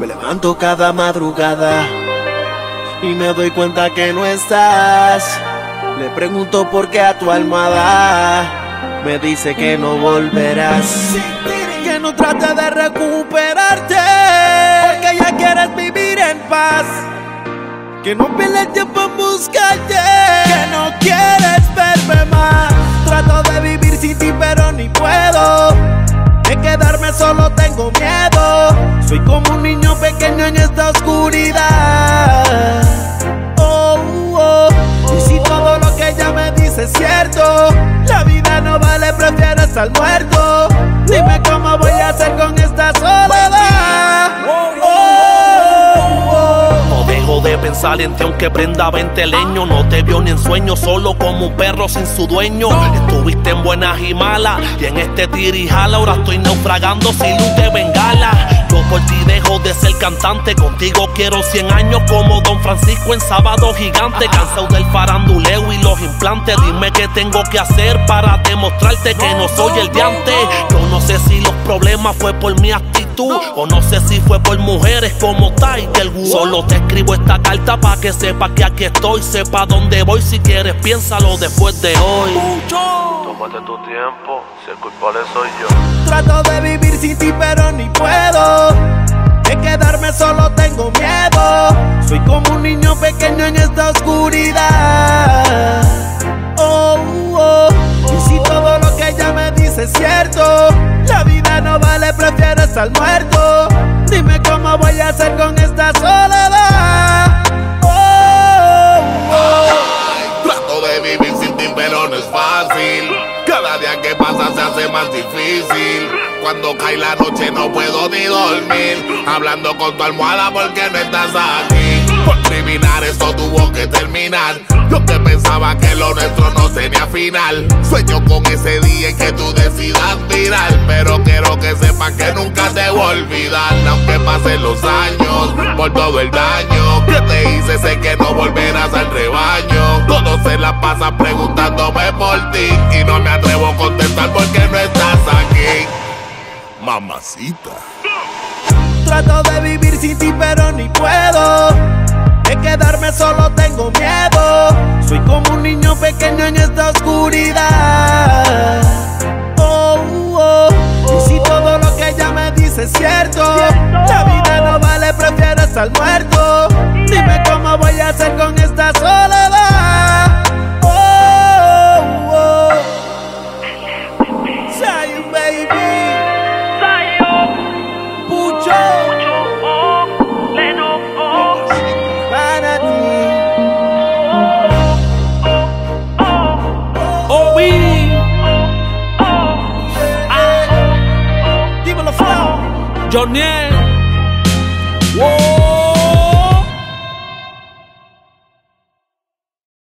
Me levanto cada madrugada y me doy cuenta que no estás. Le pregunto por qué a tu almohada me dice que no volverás. Que no trate de recuperarte, porque ya quieres vivir en paz. Que no pierdes tiempo en buscarte, que no quieres verme más. Trato de vivir sin ti, pero ni puedo. De quedarme solo tengo miedo. Soy como un niño oscuridad. Oh, oh. Y si todo lo que ella me dice es cierto, la vida no vale, prefiero estar muerto. Ti aunque prenda 20 leños. No te vio ni en sueño, solo como un perro sin su dueño. Estuviste en buenas y malas Y en este tirijala ahora estoy naufragando sin luz de bengala. Yo por ti dejo de ser cantante Contigo quiero 100 años como Don Francisco en Sábado Gigante. Cansado del faranduleo y los implantes Dime qué tengo que hacer para demostrarte que no soy el de antes Yo no sé si los problemas fue por mi actitud o no sé si fue por mujeres como Tiger Woods. Solo te escribo esta carta para que sepa que aquí estoy, sepa dónde voy. Si quieres, piénsalo después de hoy. Tómate tu tiempo, si el culpable soy yo. Trato de vivir sin ti, pero ni puedo. De quedarme solo tengo miedo. Soy como un niño pequeño en esta oscuridad. Oh, oh. Y si todo lo que ella me dice es cierto, estar muerto. Dime cómo voy a hacer con esta soledad. Oh, oh. Trato de vivir sin ti, pero no es fácil. Cada día que pasa se hace más difícil. Cuando cae la noche no puedo ni dormir. Hablando con tu almohada porque no estás aquí. Por terminar esto tuvo que terminar. Yo que pensaba que lo nuestro no tenía final. Sueño con ese día en que tú decidas mirar. Pero quiero que sepas que nunca te voy a olvidar. Aunque pasen los años, por todo el daño que te hice, sé que no volverás al rebaño. Todos se la pasan preguntándome por ti. Y no me atrevo a contestar porque no estás aquí. Mamacita. Trato de vivir sin ti, pero ni puedo. De quedarme solo tengo miedo. Soy como un niño pequeño en esta oscuridad. baby. Pucho. Oh. Leno. Oh. Oh, we. Whoa.